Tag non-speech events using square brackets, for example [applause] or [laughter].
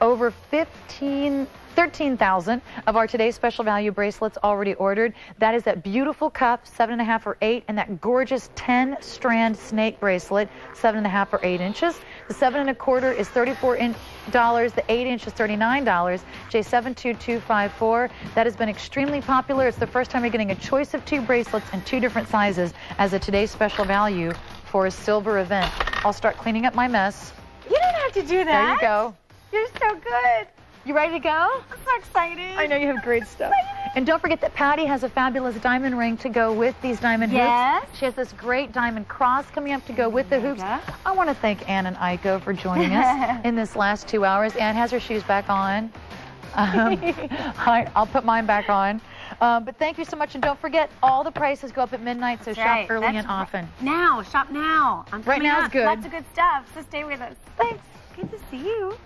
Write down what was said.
Over 15 13,000 of our today's special value bracelets already ordered. That is that beautiful cuff, seven and a half or eight, and that gorgeous 10 strand snake bracelet, seven and a half or eight inches. The seven and a quarter is 34 dollars. The eight inch is $39. J72254. That has been extremely popular. It's the first time you're getting a choice of two bracelets in two different sizes as a today's special value for a silver event. I'll start cleaning up my mess. You don't have to do that. There you go. You're so good. You ready to go? I'm so excited. I know you have great stuff. And don't forget that Patti has a fabulous diamond ring to go with these diamond yes. hoops. She has this great diamond cross coming up to go with the hoops. I want to thank Ann and Iko for joining us [laughs] in this last two hours. Ann has her shoes back on. Um, [laughs] I, will put mine back on. Um, but thank you so much, and don't forget, all the prices go up at midnight, so That's shop right. early That's and often. Now, shop now. I'm right now is good. Lots of good stuff, so stay with us. Thanks. Good to see you.